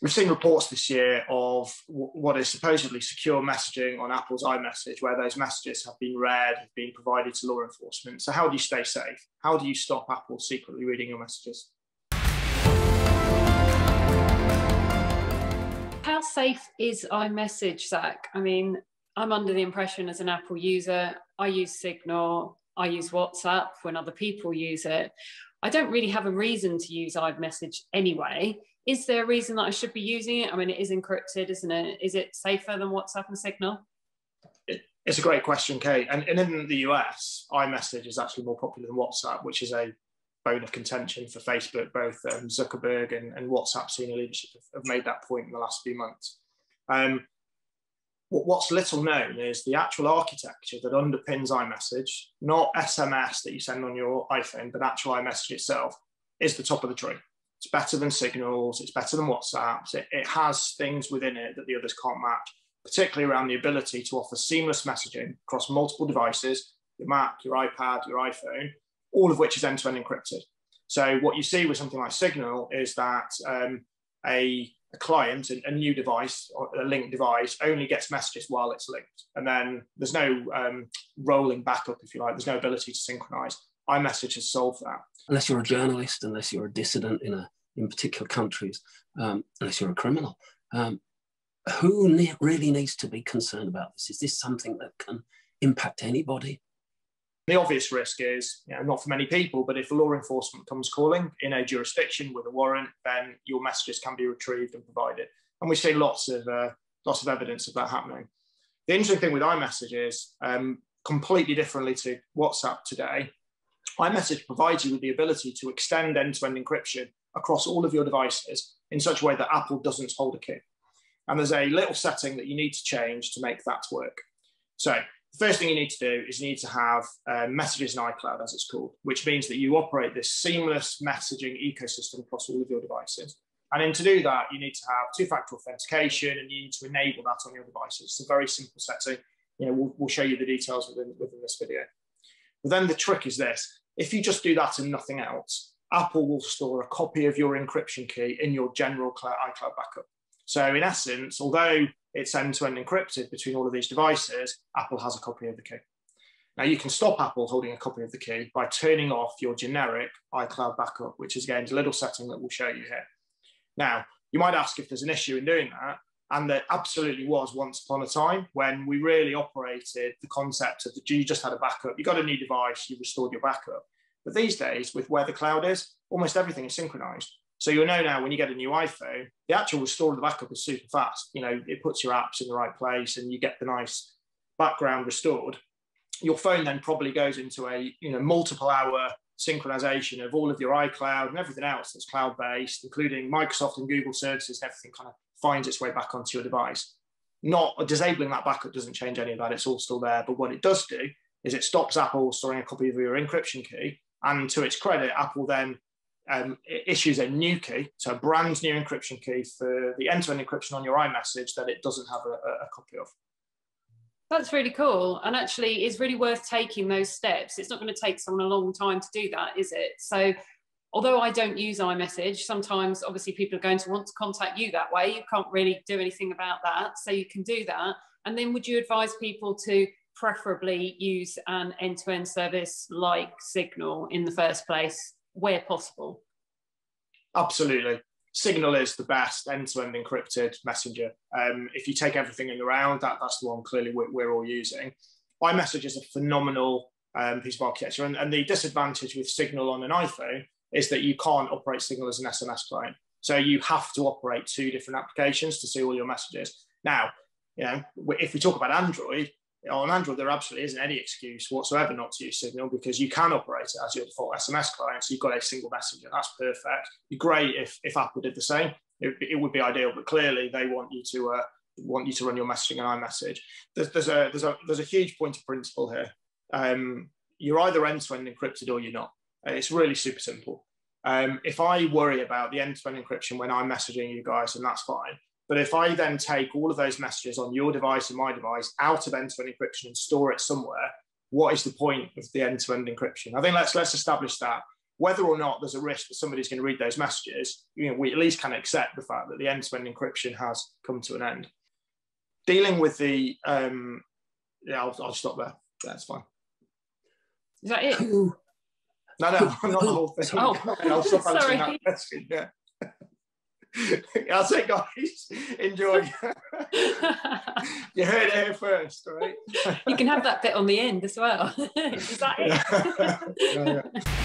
we've seen reports this year of what is supposedly secure messaging on Apple's iMessage, where those messages have been read, have been provided to law enforcement. So, how do you stay safe? How do you stop Apple secretly reading your messages? How safe is iMessage, Zak? I mean, I'm under the impression as an Apple user, I use Signal, I use WhatsApp when other people use it. I don't really have a reason to use iMessage anyway. Is there a reason that I should be using it? I mean, it is encrypted, isn't it? Is it safer than WhatsApp and Signal? It's a great question, Kate. And, and in the US, iMessage is actually more popular than WhatsApp, which is a bone of contention for Facebook. Both um, Zuckerberg and, and, WhatsApp senior leadership have, made that point in the last few months. Um, what's little known is the actual architecture that underpins iMessage, not SMS that you send on your iPhone, but actual iMessage itself, is the top of the tree. It's better than Signals, it's better than WhatsApp. It, it has things within it that the others can't match, particularly around the ability to offer seamless messaging across multiple devices your Mac, your iPad, your iPhone, all of which is end to end encrypted. So, what you see with something like Signal is that um, a a client, a, a new device, a linked device, only gets messages while it's linked. And then there's no um, rolling backup, if you like, there's no ability to synchronize. iMessage has solved that. Unless you're a journalist, unless you're a dissident in, a, in particular countries, um, unless you're a criminal, um, who ne- really needs to be concerned about this? Is this something that can impact anybody? The obvious risk is, you know, not for many people, but if law enforcement comes calling in a jurisdiction with a warrant, then your messages can be retrieved and provided. And we see lots of uh, lots of evidence of that happening. The interesting thing with iMessage is, um, completely differently to WhatsApp today, iMessage provides you with the ability to extend end-to-end encryption across all of your devices in such a way that Apple doesn't hold a key. And there's a little setting that you need to change to make that work. So the first thing you need to do is you need to have uh, messages in iCloud, as it's called, which means that you operate this seamless messaging ecosystem across all of your devices. And then to do that, you need to have two-factor authentication and you need to enable that on your devices. It's a very simple setting. You know, we'll, we'll show you the details within, within this video. But then the trick is this. If you just do that and nothing else, Apple will store a copy of your encryption key in your general iCloud backup. So in essence, although it's end-to-end encrypted between all of these devices, Apple has a copy of the key. Now you can stop Apple holding a copy of the key by turning off your generic iCloud backup, which is again a little setting that we'll show you here. Now, you might ask if there's an issue in doing that, and there absolutely was once upon a time when we really operated the concept of the, you just had a backup, you got a new device, you restored your backup. But these days, with where the cloud is, almost everything is synchronized. So you'll know now when you get a new iPhone, the actual restore of the backup is super fast. You know, it puts your apps in the right place and you get the nice background restored. Your phone then probably goes into a you know multiple hour synchronization of all of your iCloud and everything else that's cloud based, including Microsoft and Google services. Everything kind of finds its way back onto your device. Not disabling that backup doesn't change any of that. It's all still there. But what it does do is it stops Apple storing a copy of your encryption key. And to its credit, Apple then um, issues a new key, so a brand new encryption key for the end-to-end encryption on your iMessage that it doesn't have a, a copy of. That's really cool, and actually, it's really worth taking those steps. It's not going to take someone a long time to do that, is it? So, although I don't use iMessage, sometimes obviously people are going to want to contact you that way. You can't really do anything about that, so you can do that. And then, would you advise people to preferably use an end-to-end service like Signal in the first place where possible. Absolutely. Signal is the best end-to-end encrypted messenger. Um, if you take everything in the round, that, that's the one clearly we're, we're all using. iMessage is a phenomenal um, piece of architecture. And, and, the disadvantage with Signal on an iPhone is that you can't operate Signal as an SMS client. So you have to operate two different applications to see all your messages. Now, you know, if we talk about Android, on Android, there absolutely isn't any excuse whatsoever not to use Signal because you can operate it as your default SMS client. So you've got a single messenger. That's perfect. It'd be great if, if Apple did the same. It, it would be ideal, but clearly they want you to uh, want you to run your messaging and iMessage. There's, there's a there's a there's a huge point of principle here. Um, you're either end-to-end encrypted or you're not. It's really super simple. Um, if I worry about the end-to-end encryption when I'm messaging you guys, and that's fine. But if I then take all of those messages on your device and my device out of end-to-end encryption and store it somewhere, what is the point of the end-to-end encryption? I think let's let's establish that. whether or not there's a risk that somebody's going to read those messages, you know, we at least can accept the fact that the end-to-end encryption has come to an end. Dealing with the, um, yeah, I'll, I'll stop there. That's fine. Is that it? No, no, not the whole thing. Oh, I'll stop answering that question. Yeah. I'll say, guys, enjoy. you heard it here first, right? you can have that bit on the end as well. Is that it? Yeah. Yeah, yeah.